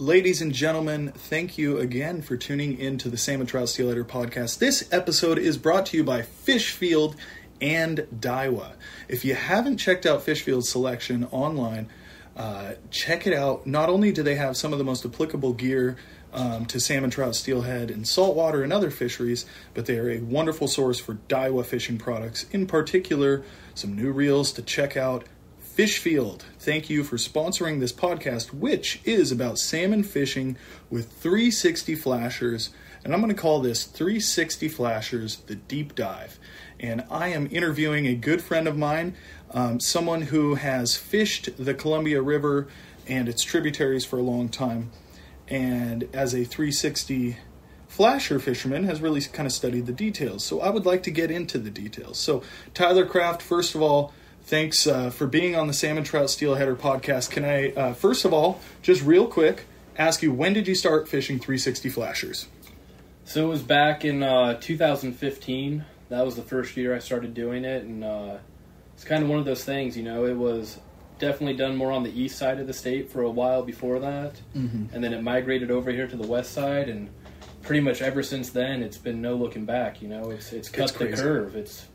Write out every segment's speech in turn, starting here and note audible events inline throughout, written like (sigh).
Ladies and gentlemen, thank you again for tuning in to the Salmon Trout Steelheader podcast. This episode is brought to you by Fishfield and Daiwa. If you haven't checked out Fishfield's selection online, uh, check it out. Not only do they have some of the most applicable gear um, to salmon, trout, steelhead, and saltwater and other fisheries, but they are a wonderful source for Daiwa fishing products. In particular, some new reels to check out. Fishfield, thank you for sponsoring this podcast, which is about salmon fishing with 360 flashers. And I'm going to call this 360 Flashers the Deep Dive. And I am interviewing a good friend of mine, um, someone who has fished the Columbia River and its tributaries for a long time. And as a 360 flasher fisherman, has really kind of studied the details. So I would like to get into the details. So, Tyler Kraft, first of all, thanks uh, for being on the Salmon Trout Steelheader podcast. Can I, uh, first of all, just real quick, ask you when did you start fishing 360 flashers? So it was back in uh, 2015. That was the first year I started doing it, and uh, it's kind of one of those things, you know. It was definitely done more on the east side of the state for a while before that, Mm-hmm. and then it migrated over here to the west side, and pretty much ever since then, it's been no looking back. You know, it's it's cut It's the curve. It's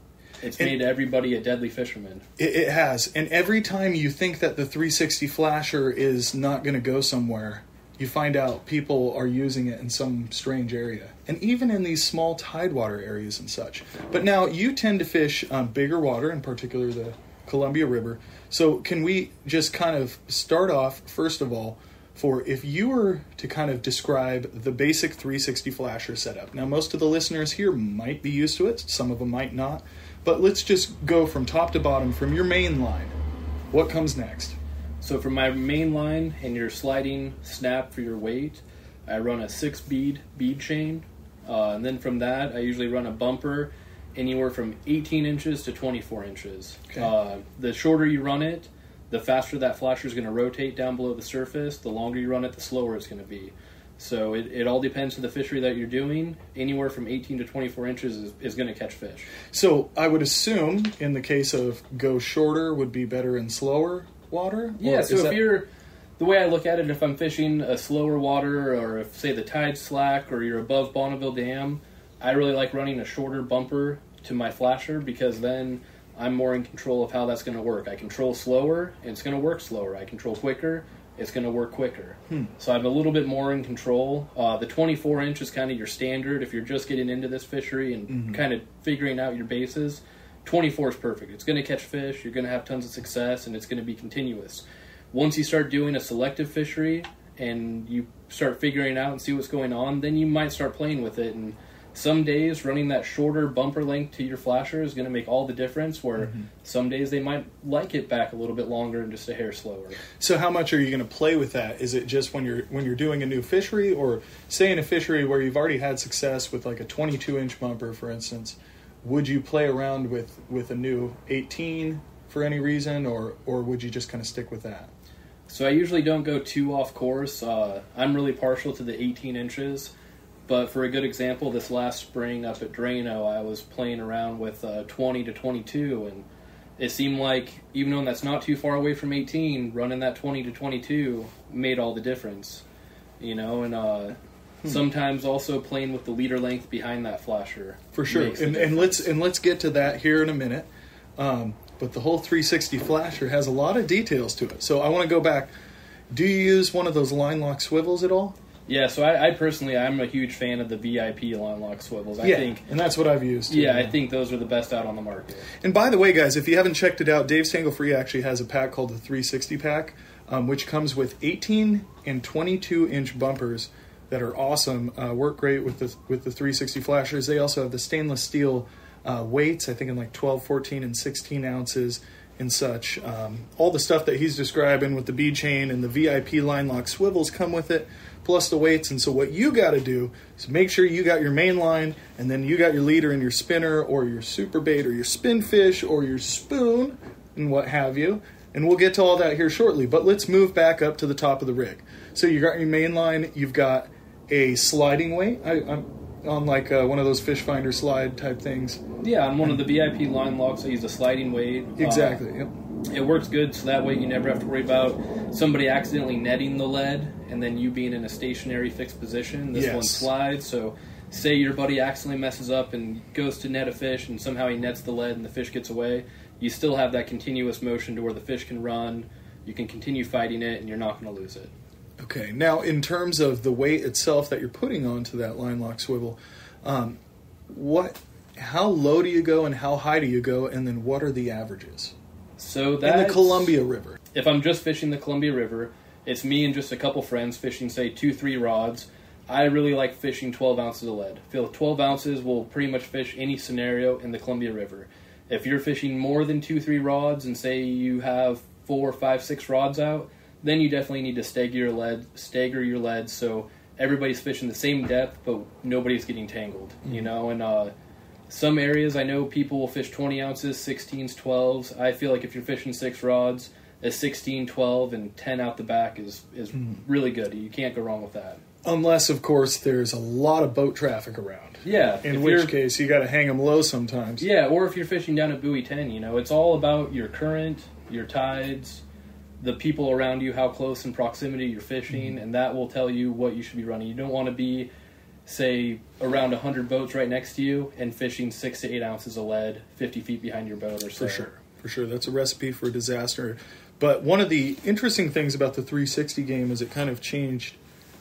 it's And- made everybody a deadly fisherman. It, it has. And every time you think that the 360 flasher is not going to go somewhere, you find out people are using it in some strange area. And even in these small tidewater areas and such. But now you tend to fish um, bigger water, in particular the Columbia River. So can we just kind of start off, first of all, for if you were to kind of describe the basic 360 flasher setup. Now, most of the listeners here might be used to it, some of them might not. But let's just go from top to bottom from your main line. What comes next? So for my main line and your sliding snap for your weight, I run a six bead bead chain, uh, and then from that I usually run a bumper, anywhere from 18 inches to 24 inches. Okay. Uh, the shorter you run it, the faster that flasher is going to rotate down below the surface. The longer you run it, the slower it's going to be. So it, it all depends on the fishery that you're doing. Anywhere from 18 to 24 inches is, is going to catch fish. So I would assume, in the case of go shorter, would be better in slower water. Yeah, so if that- you're the way I look at it, if I'm fishing a slower water, or if say the tide's slack, or you're above Bonneville Dam, I really like running a shorter bumper to my flasher because then I'm more in control of how that's going to work. I control slower, and it's going to work slower. I control quicker, it's going to work quicker. So I'm a little bit more in control. Uh, the 24 inch is kind of your standard if you're just getting into this fishery and kind of figuring out your bases. 24 is perfect. It's going to catch fish, you're going to have tons of success, and it's going to be continuous. Once you start doing a selective fishery and you start figuring out and see what's going on, then you might start playing with it. And some days running that shorter bumper length to your flasher is going to make all the difference. Where some days they might like it back a little bit longer and just a hair slower. So how much are you going to play with that? Is it just when you're when you're doing a new fishery, or say in a fishery where you've already had success with like a 22 inch bumper, for instance? Would you play around with with a new 18 for any reason, or or would you just kind of stick with that? So I usually don't go too off course. Uh, I'm really partial to the 18 inches. But for a good example, this last spring up at Drano, I was playing around with uh, 20 to 22, and it seemed like even though that's not too far away from 18, running that 20 to 22 made all the difference. You know, and uh, sometimes also playing with the leader length behind that flasher For sure, and, and let's and let's get to that here in a minute. Um, but the whole 360 flasher has a lot of details to it. So I want to go back. Do you use one of those line lock swivels at all? Yeah. So I, I personally, I'm a huge fan of the VIP line lock swivels. I yeah, think. and that's what I've used. too. Yeah, I think those are the best out on the market. And by the way, guys, if you haven't checked it out, Dave's Tangle Free actually has a pack called the 360 pack, um, which comes with 18 and 22 inch bumpers that are awesome. Uh, work great with the with the 360 flashers. They also have the stainless steel uh, weights. I think in like 12, 14, and 16 ounces and such. Um, all the stuff that he's describing with the bead chain and the VIP line lock swivels come with it, plus the weights. And so what you got to do is make sure you got your main line, and then you got your leader and your spinner, or your super bait, or your spin fish, or your spoon, and what have you. And we'll get to all that here shortly. But let's move back up to the top of the rig. So you got your main line. You've got a sliding weight. I, I'm on like uh, one of those fish finder slide type things. Yeah, on one of the VIP line locks, I use a sliding weight. Uh, Exactly. Yep. it works good, so that way you never have to worry about somebody accidentally netting the lead and then you being in a stationary fixed position. This Yes. one slides, so say your buddy accidentally messes up and goes to net a fish and somehow he nets the lead and the fish gets away, you still have that continuous motion to where the fish can run, you can continue fighting it, and you're not going to lose it. Okay. Now, in terms of the weight itself that you're putting onto that line lock swivel, um, what, how low do you go and how high do you go, and then what are the averages So that in the Columbia River? if I'm just fishing the Columbia River, it's me and just a couple friends fishing, say, two, three rods. I really like fishing 12 ounces of lead. Feel 12 ounces will pretty much fish any scenario in the Columbia River. If you're fishing more than two, three rods, and say you have four, five, six rods out, then you definitely need to stagger your lead, stagger your lead, so everybody's fishing the same depth, but nobody's getting tangled. You know, and uh, some areas I know people will fish 20 ounces, 16s, 12s. I feel like if you're fishing six rods, a 16, 12, and 10 out the back is is really good. You can't go wrong with that. Unless, of course, there's a lot of boat traffic around. Yeah, In which case, you got to hang them low sometimes. Yeah, or if you're fishing down at buoy 10, you know, it's all about your current, your tides, the people around you, how close in proximity you're fishing, and that will tell you what you should be running. You don't want to be, say, around 100 boats right next to you and fishing 6 to 8 ounces of lead 50 feet behind your boat or so. For sure, for sure. That's a recipe for disaster. But one of the interesting things about the 360 game is it kind of changed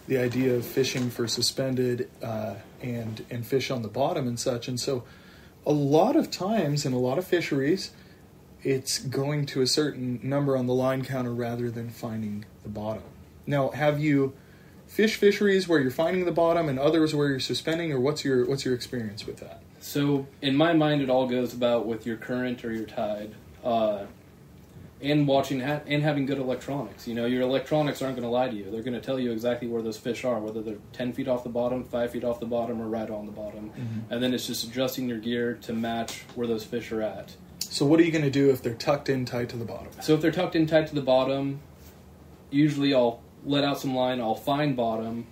the idea of fishing for suspended uh, and and fish on the bottom and such. And so, a lot of times in a lot of fisheries, it's going to a certain number on the line counter rather than finding the bottom. Now, have you fish fisheries where you're finding the bottom and others where you're suspending, or what's your what's your experience with that? So, in my mind, it all goes about with your current or your tide, uh, and watching ha- and having good electronics. You know, your electronics aren't going to lie to you. They're going to tell you exactly where those fish are, whether they're ten feet off the bottom, five feet off the bottom, or right on the bottom. And then it's just adjusting your gear to match where those fish are at. So, what are you going to do if they're tucked in tight to the bottom? So if they're tucked in tight to the bottom, usually I'll let out some line. I'll find bottom,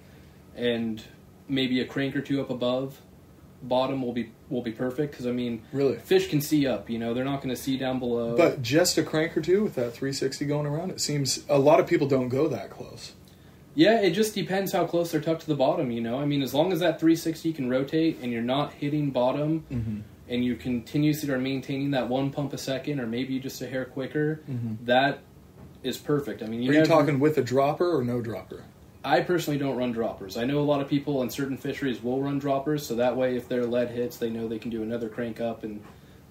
and maybe a crank or two up above. Bottom will be will be perfect because I mean, Really? fish can see up. You know, they're not going to see down below. But just a crank or two with that 360 going around, it seems a lot of people don't go that close. yeah, it just depends how close they're tucked to the bottom. You know, I mean, as long as that 360 can rotate and you're not hitting bottom, Mm-hmm. And you continuously are maintaining that one pump a second or maybe just a hair quicker, Mhm. that is perfect. I mean, you Are you talking with a dropper or no dropper? I personally don't run droppers. I know a lot of people in certain fisheries will run droppers, so that way if their lead hits, they know they can do another crank up and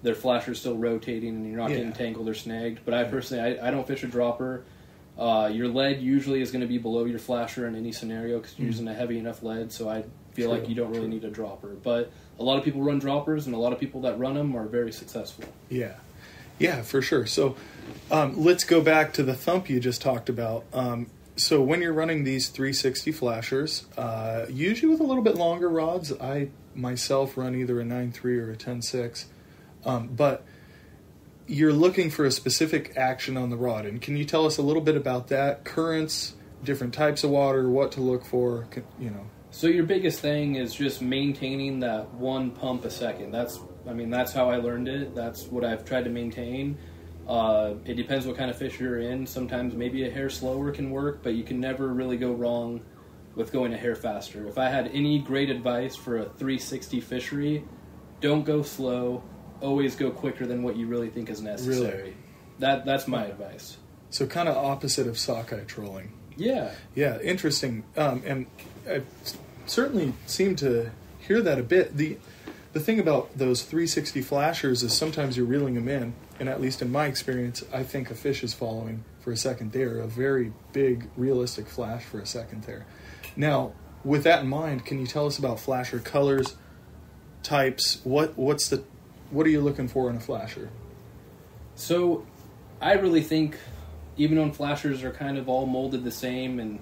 their flasher's still rotating and you're not Yeah. getting tangled or snagged. But I personally, I, I don't fish a dropper. Uh, your lead usually is going to be below your flasher in any scenario because you're using a heavy enough lead, so I feel. True, like you don't really true. need a dropper. But a lot of people run droppers, and a lot of people that run them are very successful. Yeah, yeah, for sure. So um, let's go back to the thump you just talked about. Um, so when you're running these 360 flashers, uh, usually with a little bit longer rods, I myself run either a 9.3 or a 10.6, um, but you're looking for a specific action on the rod. And can you tell us a little bit about that? Currents, different types of water, what to look for, you know. So your biggest thing is just maintaining that one pump a second. That's, I mean, that's how I learned it. That's what I've tried to maintain. Uh, it depends what kind of fish you're in. Sometimes maybe a hair slower can work, but you can never really go wrong with going a hair faster. If I had any great advice for a 360 fishery, don't go slow. Always go quicker than what you really think is necessary. Really? That that's my advice. So kind of opposite of sockeye trolling. Yeah. Yeah, interesting. Um, and I certainly seem to hear that a bit. The the thing about those 360 flashers is sometimes you're reeling them in, and at least in my experience, I think a fish is following for a second there, a very big, realistic flash for a second there. Now, with that in mind, can you tell us about flasher colors, types? What what's the what are you looking for in a flasher? So, I really think even when flashers are kind of all molded the same and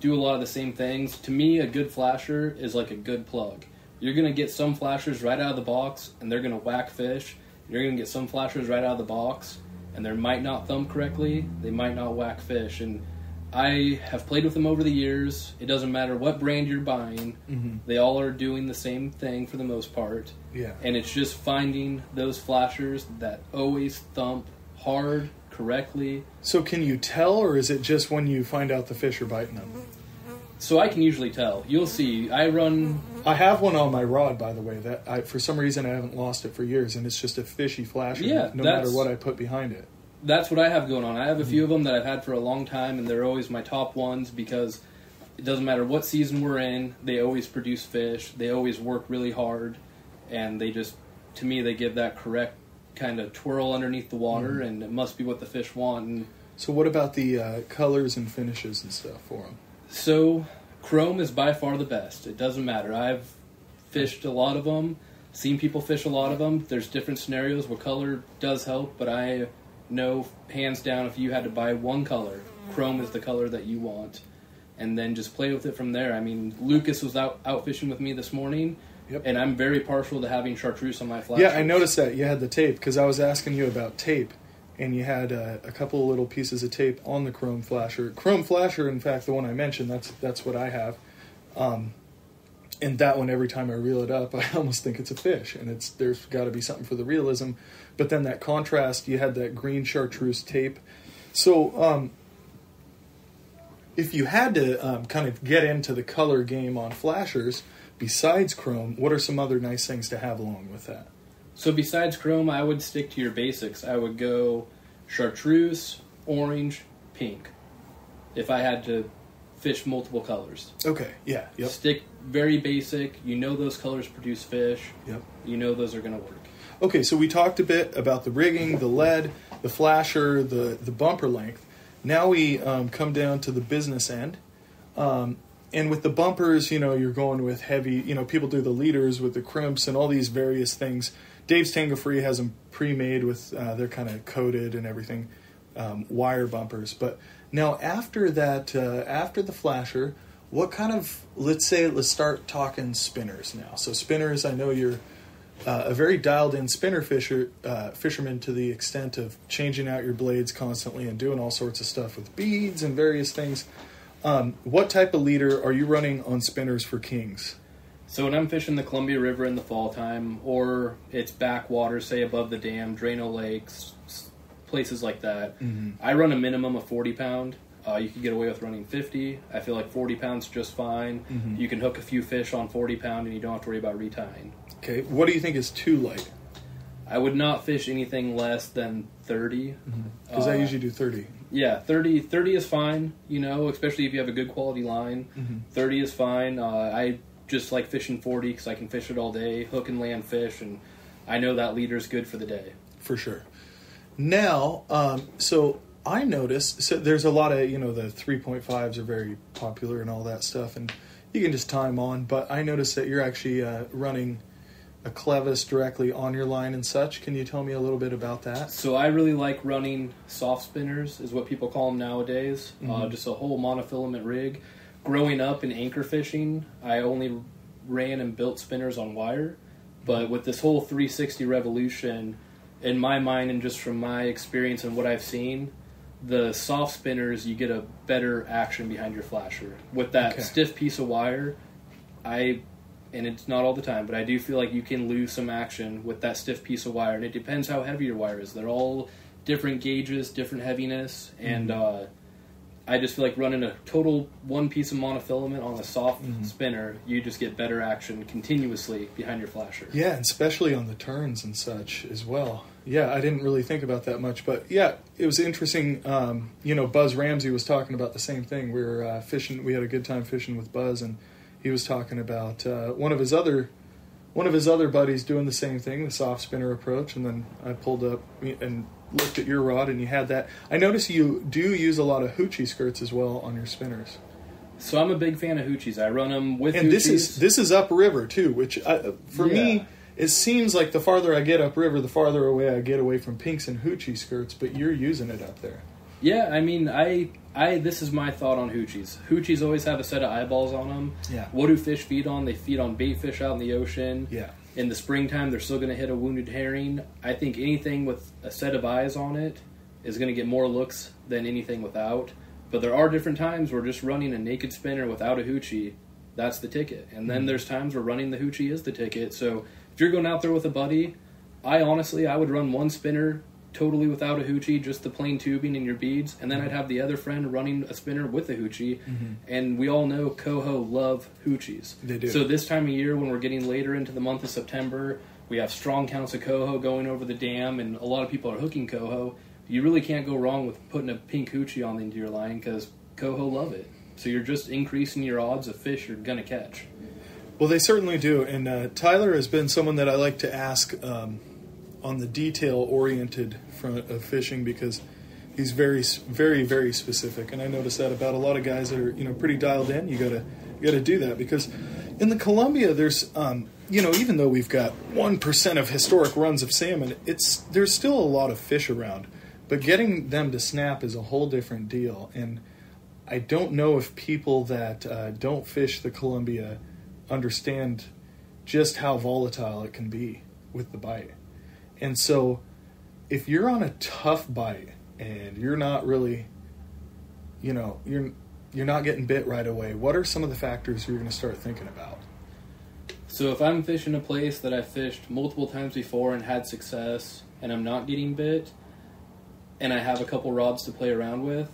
do a lot of the same things, to me, a good flasher is like a good plug. You're going to get some flashers right out of the box and they're going to whack fish. You're going to get some flashers right out of the box and they might not thumb correctly, they might not whack fish. And I have played with them over the years. It doesn't matter what brand you're buying, Mm-hmm. they all are doing the same thing for the most part Yeah. and it's just finding those flashers that always thump hard, correctly. So can you tell, or is it just when you find out the fish are biting them? So I can usually tell. You'll see. I run. I have one on my rod, by the way. That I, for some reason I haven't lost it for years, and it's just a fishy flasher. Yeah, no matter what I put behind it. That's what I have going on. I have a few mm-hmm. of them that I've had for a long time, and they're always my top ones because it doesn't matter what season we're in. They always produce fish. They always work really hard, and they just, to me, they give that correct kind of twirl underneath the water, and it must be what the fish want. And So what about the uh, colors and finishes and stuff for them? So, chrome is by far the best. It doesn't matter. I've fished a lot of them, seen people fish a lot of them. There's different scenarios where color does help, but I know hands down if you had to buy one color, chrome is the color that you want. And then just play with it from there. I mean, Lucas was out, out fishing with me this morning, Yep. and I'm very partial to having chartreuse on my flash. Yeah, I noticed that you had the tape because I was asking you about tape, and you had uh, a couple of little pieces of tape on the chrome flasher. Chrome flasher, in fact, the one I mentioned, that's that's what I have. Um, and that one, every time I reel it up, (laughs) I almost think it's a fish, and it's there's got to be something for the realism. But then that contrast, you had that green chartreuse tape. So, um, if you had to um, kind of get into the color game on flashers, besides chrome, what are some other nice things to have along with that? So besides chrome, I would stick to your basics. I would go chartreuse, orange, pink. If I had to fish multiple colors, Okay. Yeah. Yep. stick very basic. You know those colors produce fish. Yep. You know those are going to work. Okay. So we talked a bit about the rigging, the lead, the flasher, the the bumper length. Now we um, come down to the business end. Um, and with the bumpers, you know, you're going with heavy. You know, people do the leaders with the crimps and all these various things. Dave's Tangle Free has them pre-made with uh, they're kind of coated and everything, um, wire bumpers. But now after that, uh, after the flasher, what kind of let's say let's start talking spinners now. So spinners, I know you're uh, a very dialed-in spinner fisher uh, fisherman to the extent of changing out your blades constantly and doing all sorts of stuff with beads and various things. Um, what type of leader are you running on spinners for kings? So when I'm fishing the Columbia River in the fall time, or it's backwater, say above the dam, Drano Lakes, places like that, I run a minimum of 40 pound. Uh, you can get away with running 50. I feel like 40 pounds just fine. You can hook a few fish on 40 pound, and you don't have to worry about retying. Okay, what do you think is too light? I would not fish anything less than 30. Because I Uh, usually do thirty. Yeah, 30, 30 is fine, you know, especially if you have a good quality line. 30 is fine. Uh, I just like fishing 40 because I can fish it all day, hook and land fish, and I know that leader is good for the day. for sure. Now, um, so I noticed so there's a lot of you know the 3.5s are very popular and all that stuff, and you can just tie them on. But I noticed that you're actually uh, running a clevis directly on your line and such. Can you tell me a little bit about that? So I really like running soft spinners, is what people call them nowadays. Uh, Mhm. just a whole monofilament rig. Growing up in anchor fishing, I only ran and built spinners on wire. But with this whole 360 revolution, in my mind and just from my experience and what I've seen, the soft spinners you get a better action behind your flasher. With that Okay. stiff piece of wire, I and it's not all the time, but I do feel like you can lose some action with that stiff piece of wire, and it depends how heavy your wire is. They're all different gauges, different heaviness, and Mm-hmm. uh, I just feel like running a total one piece of monofilament on a soft Mhm. spinner, you just get better action continuously behind your flasher. Yeah, and especially on the turns and such as well. Yeah, I didn't really think about that much, but yeah, it was interesting. Um, you know, Buzz Ramsey was talking about the same thing. We were uh, fishing. We had a good time fishing with Buzz, and he was talking about uh, one of his other one of his other buddies doing the same thing, the soft spinner approach. And then I pulled up and looked at your rod, and you had that. I noticed you do use a lot of hoochie skirts as well on your spinners. So I'm a big fan of hoochies. I run them with and this is hoochies. this is upriver too, which I, for Yeah. me it seems like the farther I get upriver, the farther away I get away from pinks and hoochie skirts. But you're using it up there. Yeah, I mean, I, I, this is my thought on hoochies. Hoochies always have a set of eyeballs on them. Yeah. What do fish feed on? They feed on bait fish out in the ocean. Yeah. In the springtime, they're still going to hit a wounded herring. I think anything with a set of eyes on it is going to get more looks than anything without. But there are different times where just running a naked spinner without a hoochie, that's the ticket. And then hmm. there's times where running the hoochie is the ticket. So if you're going out there with a buddy, I honestly I would run one spinner totally without a hoochie, just the plain tubing and your beads, and then I'd mm-hmm. have the other friend running a spinner with a hoochie. Mm-hmm. And we all know coho love hoochies. They do. So this time of year, when we're getting later into the month of September, we have strong counts of coho going over the dam, and a lot of people are hooking coho. You really can't go wrong with putting a pink hoochie on into your line because coho love it. So you're just increasing your odds of fish you're gonna catch. Well, they certainly do. And uh, Tyler has been someone that I like to ask um, on the detail oriented front of fishing because he's very, very, very specific. And I notice that about a lot of guys that are, you know, pretty dialed in. You gotta, you gotta do that because in the Columbia, there's, um, you know, even though we've got one percent of historic runs of salmon, it's there's still a lot of fish around. But getting them to snap is a whole different deal. And I don't know if people that uh, don't fish the Columbia understand just how volatile it can be with the bite. And so, if you're on a tough bite and you're not really, you know, you're you're not getting bit right away, what are some of the factors you're going to start thinking about? So if I'm fishing a place that I've fished multiple times before and had success, and I'm not getting bit, and I have a couple rods to play around with,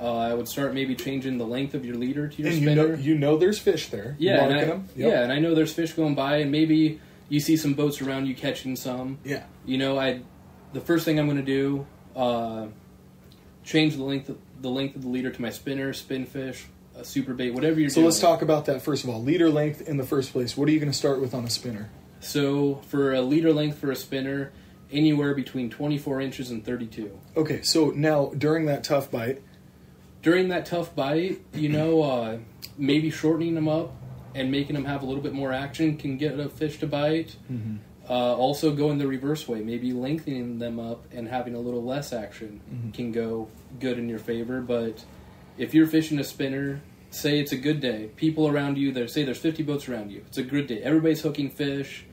uh, I would start maybe changing the length of your leader to your Mm-hmm. and you spinner. know you know there's fish there. yeah, and I, them. Yep. yeah, and I know there's fish going by, and maybe you see some boats around you catching some. yeah. You know, I the first thing I'm going to do, uh, change the length of, the length of the leader to my spinner, spin fish, a super bait, whatever you're So doing. So let's talk about that first of all. Leader length in the first place. What are you going to start with on a spinner? So for a leader length for a spinner, anywhere between 24 inches and 32. Okay, so now during that tough bite, During that tough bite, you know, uh, maybe shortening them up and making them have a little bit more action can get a fish to bite. Uh, also, going the reverse way, maybe lengthening them up and having a little less action can go good in your favor. But if you're fishing a spinner, say it's a good day, people around you, there say there's 50 boats around you. It's a good day. Everybody's hooking fish,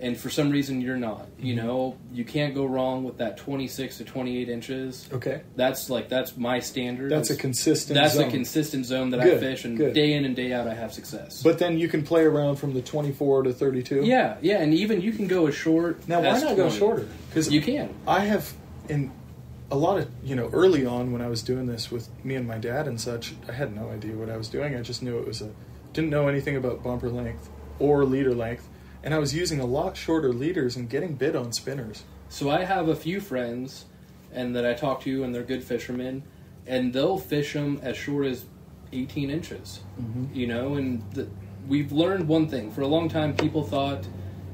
and for some reason you're not. You know, you can't go wrong with that 26 to 28 inches. okay, That's like that's my standard. that's a consistent. that's zone. a consistent zone that I fish, and good. day in and day out I have success. But then you can play around from the 24 to 32. yeah, yeah, and even you can go as short. Now, why not go shorter? Because You can. I have in a lot of you know early on when I was doing this with me and my dad and such, I had no idea what I was doing. I just knew it was a didn't know anything about bumper length or leader length, and I was using a lot shorter leaders and getting bit on spinners. So I have a few friends, and that I talk to, and they're good fishermen, and they'll fish them as short as 18 inches. Mm-hmm. You know, and the, we've learned one thing. For a long time, people thought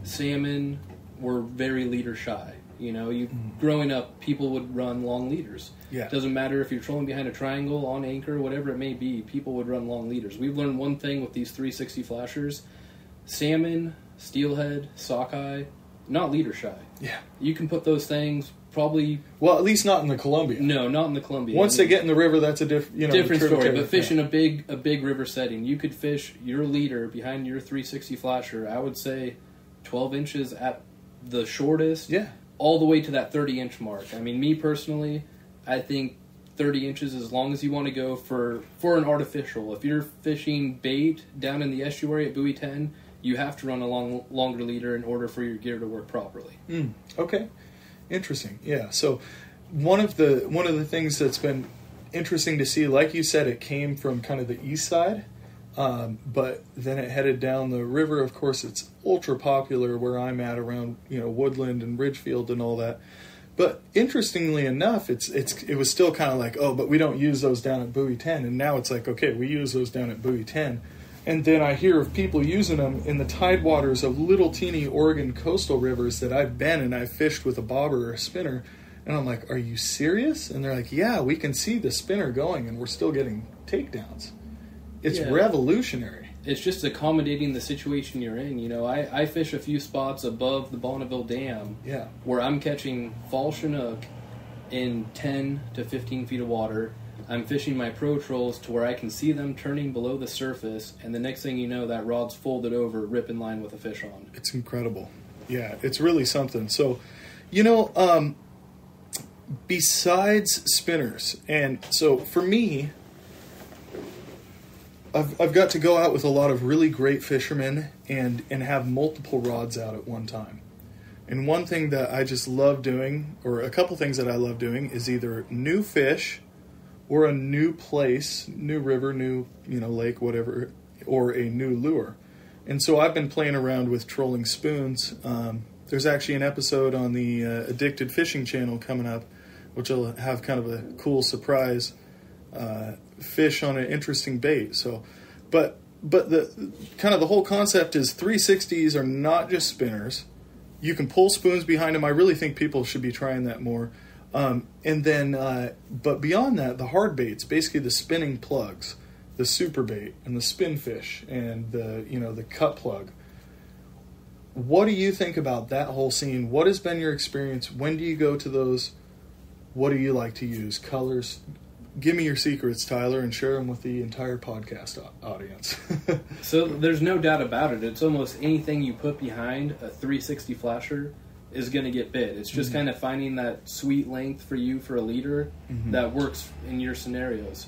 salmon were very leader shy. You know, you growing up, people would run long leaders. Mm-hmm. Yeah. Doesn't matter if you're trolling behind a triangle, on anchor, whatever it may be, people would run long leaders. We've learned one thing with these 360 flashers salmon, steelhead, sockeye, not leader shy. Yeah. You can put those things probably Well, at least not in the Columbia. no, not in the Columbia. Once they mm. get in the river, that's a diff, you know, different story, but fishing a big a big river setting, you could fish your leader behind your 360 flasher. I would say 12 inches at the shortest, Yeah. all the way to that 30 inch mark. I mean, me personally, I think 30 inches as long as you want to go for for an artificial. If you're fishing bait down in the estuary at buoy 10, you have to run a long longer leader in order for your gear to work properly. Mm, okay, interesting. Yeah. So one of the one of the things that's been interesting to see, like you said, it came from kind of the east side, um, but then it headed down the river. Of course, it's ultra popular where I'm at around you know Woodland and Ridgefield and all that. But interestingly enough, it's it's it was still kind of like oh, but we don't use those down at Buoy Ten, and now it's like okay, we use those down at Buoy Ten. And then I hear of people using them in the tidewaters of little teeny Oregon coastal rivers that I've been and I've fished with a bobber or a spinner. And I'm like, are you serious? And they're like, yeah, we can see the spinner going and we're still getting takedowns. It's Yeah. revolutionary. it's just accommodating the situation you're in. You know, I, I fish a few spots above the Bonneville Dam Yeah. where I'm catching fall chinook in 10 to 15 feet of water. I'm fishing my pro trolls to where I can see them turning below the surface, and the next thing you know, that rod's folded over, rip in line with a fish on. It's incredible. Yeah, it's really something. So, you know, um, besides spinners, and so for me, I've, I've got to go out with a lot of really great fishermen and, and have multiple rods out at one time. And one thing that I just love doing, or a couple things that I love doing, is either new fish or a new place, new river, new, you know, lake, whatever, or a new lure. And so I've been playing around with trolling spoons. Um, there's actually an episode on the uh, Addicted Fishing channel coming up, which will have kind of a cool surprise uh, fish on an interesting bait. So, but but the kind of the whole concept is 360s are not just spinners. You can pull spoons behind them. I really think people should be trying that more. Um, and then, uh, but beyond that, the hard baits, basically the spinning plugs, the super bait, and the spin fish, and the you know the cut plug. What do you think about that whole scene? What has been your experience? When do you go to those? What do you like to use? Colors? Give me your secrets, Tyler, and share them with the entire podcast audience. (laughs) so there's no doubt about it. It's almost anything you put behind a 360 flasher is going to get bit. It's just mm-hmm. kind of finding that sweet length for you for a leader mm-hmm. that works in your scenarios.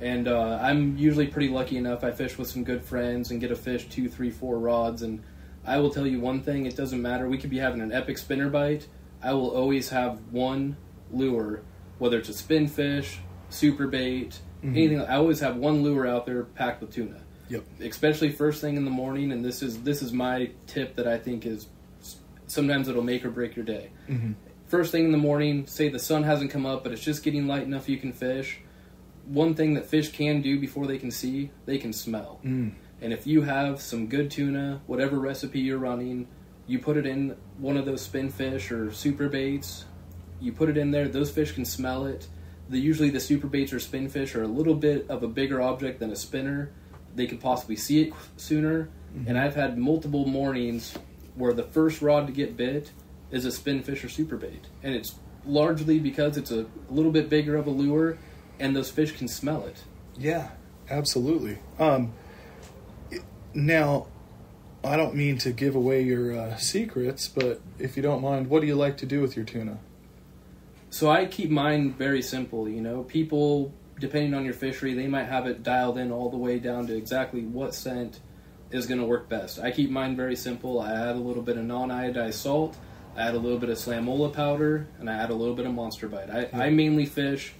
And uh, I'm usually pretty lucky enough. I fish with some good friends and get a fish two, three, four rods. And I will tell you one thing: it doesn't matter. We could be having an epic spinner bite. I will always have one lure, whether it's a spin fish, super bait, mm-hmm. anything. I always have one lure out there packed with tuna. Yep. Especially first thing in the morning, and this is this is my tip that I think is sometimes it'll make or break your day. Mm-hmm. First thing in the morning, say the sun hasn't come up, but it's just getting light enough you can fish. One thing that fish can do before they can see, they can smell. Mm. And if you have some good tuna, whatever recipe you're running, you put it in one of those spin fish or super baits, you put it in there, those fish can smell it the usually the super baits or spin fish are a little bit of a bigger object than a spinner. They can possibly see it sooner. Mm-hmm. And I've had multiple mornings where the first rod to get bit is a spin fish or super bait, and it's largely because it's a little bit bigger of a lure, and those fish can smell it. Yeah, absolutely. Um, now, I don't mean to give away your uh, secrets, but if you don't mind, what do you like to do with your tuna? So I keep mine very simple. You know, people depending on your fishery, they might have it dialed in all the way down to exactly what scent is going to work best. I keep mine very simple. I add a little bit of non-iodized salt. I add a little bit of slamola powder, and I add a little bit of monster bite. I, I mainly fish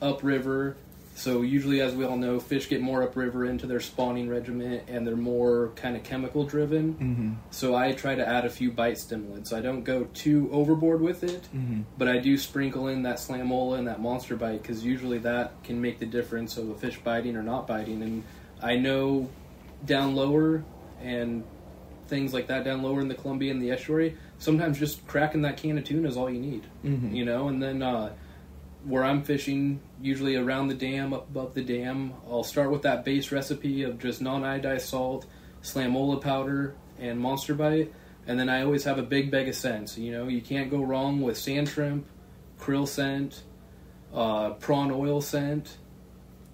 upriver so usually, as we all know, fish get more upriver into their spawning regiment, and they're more kind of chemical driven. Mm-hmm. So I try to add a few bite stimulants. I don't go too overboard with it, mm-hmm. but I do sprinkle in that slamola and that monster bite because usually that can make the difference of a fish biting or not biting. And I know down lower and things like that down lower in the Columbia and the estuary, sometimes just cracking that can of tuna is all you need. Mm-hmm. You know, and then. Uh, where I'm fishing, usually around the dam, up above the dam, I'll start with that base recipe of just non-iodized salt, slamola powder, and monster bite, and then I always have a big bag of scents. You know, you can't go wrong with sand shrimp, krill scent, uh, prawn oil scent.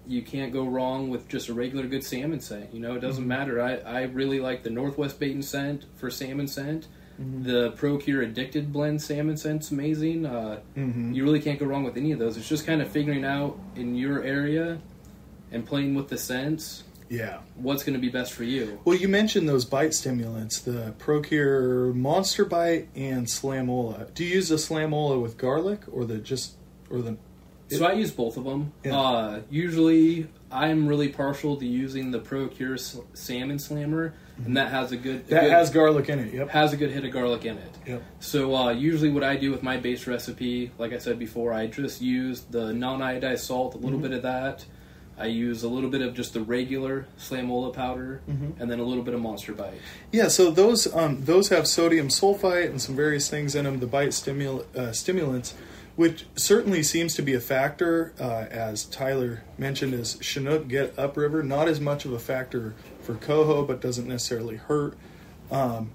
You can't go wrong with just a regular good salmon scent. You know, it doesn't mm-hmm. matter. I, I really like the Northwest Bait and Scent for salmon scent Mm-hmm. The ProCure Addicted Blend salmon scent's amazing. Uh, mm-hmm. You really can't go wrong with any of those. It's just kind of figuring out in your area and playing with the scents. Yeah. What's going to be best for you? Well, you mentioned those bite stimulants, the ProCure Monster Bite and Slamola. Do you use the Slamola with garlic or the just or the so I use both of them. Yeah. Uh, usually, I'm really partial to using the ProCure Salmon Slammer, mm-hmm. and that has a good that good, has garlic in it. Yep, has a good hit of garlic in it. Yep. So uh, usually, what I do with my base recipe, like I said before, I just use the non-iodized salt, a little mm-hmm. bit of that. I use a little bit of just the regular slamola powder, mm-hmm. and then a little bit of Monster Bite. Yeah, so those um, those have sodium sulfite and some various things in them. The bite stimul- uh, stimulants which certainly seems to be a factor, uh, as Tyler mentioned, as Chinook get upriver. Not as much of a factor for coho, but doesn't necessarily hurt. Um,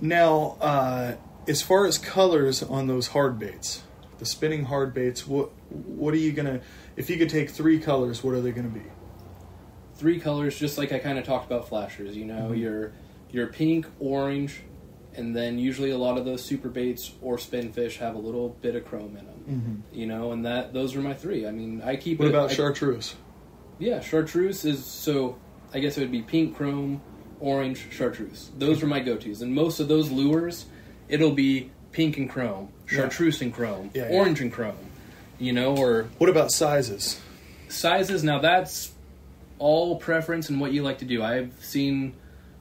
now, uh, as far as colors on those hard baits, the spinning hard baits, what what are you gonna? If you could take three colors, what are they gonna be? Three colors, just like I kind of talked about flashers. You know, mm-hmm. your your pink, orange, and then usually a lot of those super baits or spin fish have a little bit of chrome in them. Mm-hmm. You know, and that those are my three. I mean, I keep. What it, about I, chartreuse? Yeah, chartreuse is so. I guess it would be pink, chrome, orange, chartreuse. Those are my go-tos, and most of those lures it'll be pink and chrome, Yeah. chartreuse and chrome, Yeah, yeah. orange and chrome. You know, or What about sizes? sizes. Now that's all preference and what you like to do. I've seen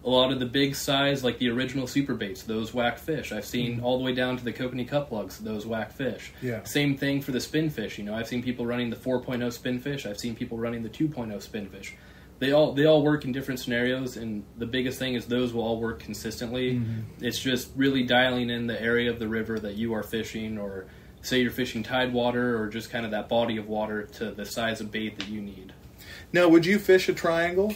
a lot of the big size, like the original super baits, those whack fish. I've seen mm-hmm. all the way down to the kokanee cut plugs, those whack fish. Yeah. Same thing for the spin fish. You know, I've seen people running the 4.0 spin fish. I've seen people running the 2.0 spin fish. They all they all work in different scenarios, and the biggest thing is those will all work consistently. Mm-hmm. It's just really dialing in the area of the river that you are fishing, or say you're fishing tide water, or just kind of that body of water to the size of bait that you need. Now, would you fish a triangle?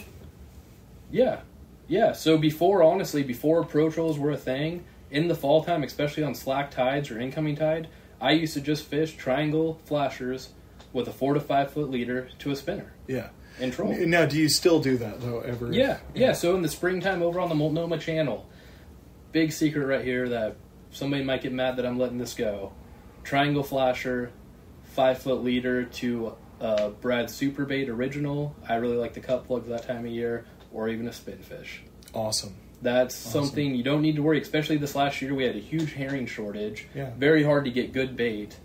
Yeah, yeah. So before, honestly, before pro trolls were a thing, in the fall time, especially on slack tides or incoming tide, I used to just fish triangle flashers with a four to five foot leader to a spinner Yeah. and troll. Now, do you still do that though? Ever? Yeah, yeah. So in the springtime over on the Multnomah Channel, big secret right here that somebody might get mad that I'm letting this go. Triangle flasher, five foot leader to uh, Brad Superbait original. I really like the cut plugs that time of year, or even a spinfish. Awesome. That's Awesome. something you don't need to worry. Especially this last year, we had a huge herring shortage. Yeah. Very hard to get good bait.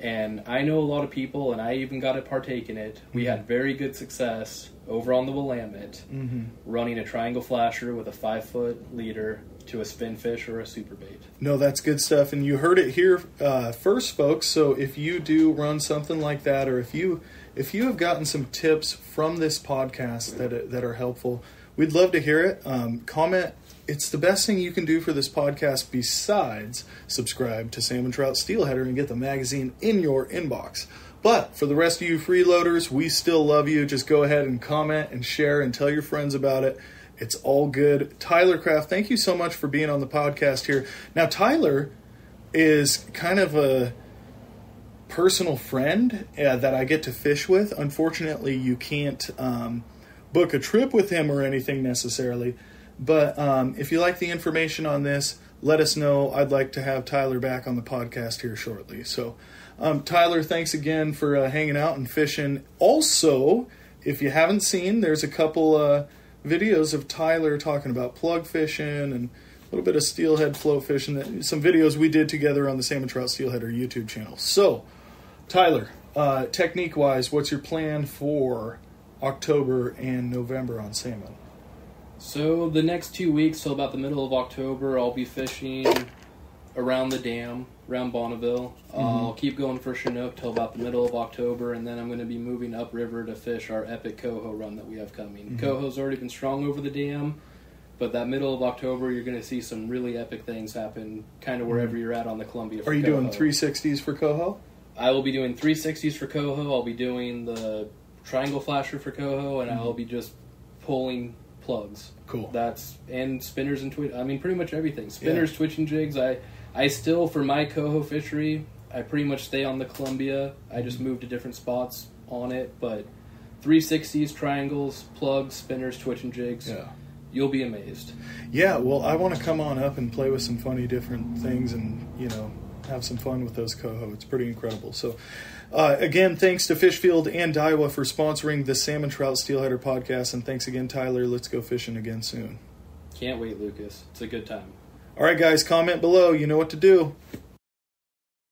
And I know a lot of people, and I even got to partake in it. We Mm-hmm. had very good success over on the Willamette hmm running a triangle flasher with a five foot leader to a spinfish or a super bait. No, that's good stuff, and you heard it here uh, first, folks. So if you do run something like that, or if you if you have gotten some tips from this podcast that that are helpful, we'd love to hear it. Um, comment. It's the best thing you can do for this podcast besides subscribe to Salmon Trout Steelheader and get the magazine in your inbox. But for the rest of you freeloaders, we still love you. Just go ahead and comment and share and tell your friends about it. It's all good. Tyler Kraft, thank you so much for being on the podcast here. Now, Tyler is kind of a personal friend uh, that I get to fish with. Unfortunately, you can't um, book a trip with him or anything necessarily. But um, if you like the information on this, let us know. I'd like to have Tyler back on the podcast here shortly. So, um, Tyler, thanks again for uh, hanging out and fishing. Also, if you haven't seen, there's a couple uh, videos of Tyler talking about plug fishing and a little bit of steelhead float fishing. That, some videos we did together on the Salmon Trout Steelheader YouTube channel. So, Tyler, uh, technique wise, what's your plan for October and November on salmon? So the next two weeks till about the middle of October, I'll be fishing around the dam, around Bonneville. Mm-hmm. I'll keep going for Chinook till about the middle of October, and then I'm going to be moving upriver to fish our epic coho run that we have coming. Mm-hmm. Coho's already been strong over the dam, but that middle of October, you're going to see some really epic things happen, kind of wherever mm-hmm. you're at on the Columbia. Are you doing 360s for coho? I will be doing 360s for coho. I'll be doing the triangle flasher for coho, and mm-hmm. I'll be just pulling plugs. Cool. That's and spinners and twitch. I mean, pretty much everything. Spinners, twitching jigs. I I still for my coho fishery, I pretty much stay on the Columbia. I just mm-hmm. move to different spots on it, but 360s, triangles, plugs, spinners, twitching jigs. Yeah. You'll be amazed. Yeah, well, I want to come on up and play with some funny different things and, you know, have some fun with those coho. It's pretty incredible. So, uh, again, thanks to Fishfield and Daiwa for sponsoring the Salmon Trout Steelheader podcast. And thanks again, Tyler. Let's go fishing again soon. Can't wait, Lucas. It's a good time. All right, guys, comment below. You know what to do.